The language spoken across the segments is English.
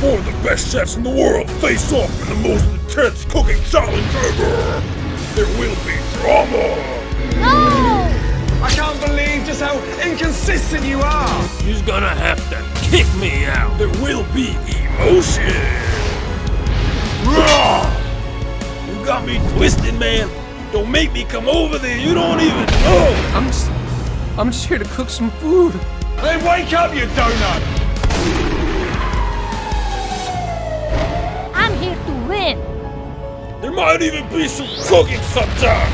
Four of the best chefs in the world face off in the most intense cooking challenge ever. There will be drama. No! I can't believe just how inconsistent you are. He's gonna have to kick me out. There will be emotion. Rah! You got me twisted, man. Don't make me come over there. You don't even know. I'm just, I'm just here to cook some food. Then wake up, you donut. There might even be some cooking sometimes.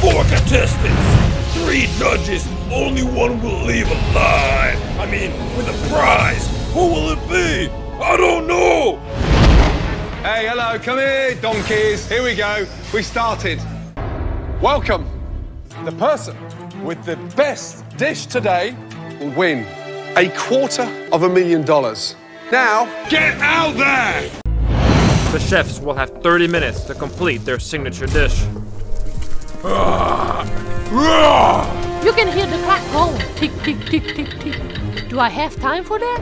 Four contestants, three judges, only one will leave alive. I mean, with a prize. Who will it be? I don't know. Hey, hello, come here, donkeys. Here we go. We started. Welcome. The person with the best dish today will win a quarter of a million dollars. Now, get out there! The chefs will have 30 minutes to complete their signature dish. You can hear the clock going. Tick, tick, tick, tick, tick. Do I have time for that?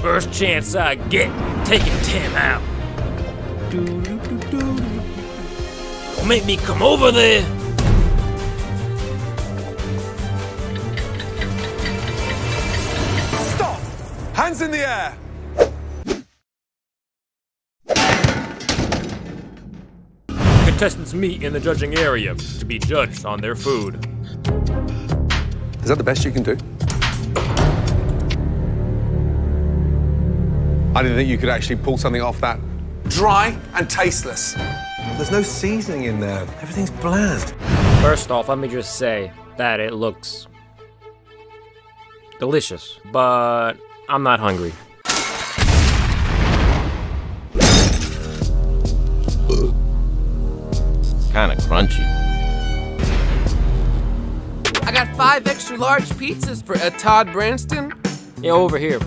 First chance I get, taking Tim out. Don't make me come over there. Stop! Hands in the air. Contestants meet in the judging area to be judged on their food. Is that the best you can do? I didn't think you could actually pull something off that dry and tasteless. There's no seasoning in there. Everything's bland. First off, let me just say that it looks delicious, but I'm not hungry. Kinda crunchy. I got five extra large pizzas for uh, Todd Branston. Yeah, over here.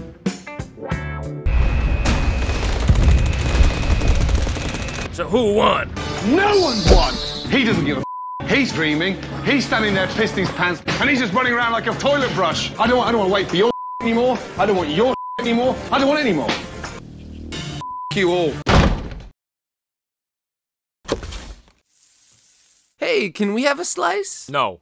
So who won? No one won. He doesn't give a f- He's dreaming. He's standing there pissed his pants, and he's just running around like a toilet brush. I don't. I don't want to wait for your anymore. I don't want your anymore. I don't want any more. F- you all. Hey, can we have a slice? No,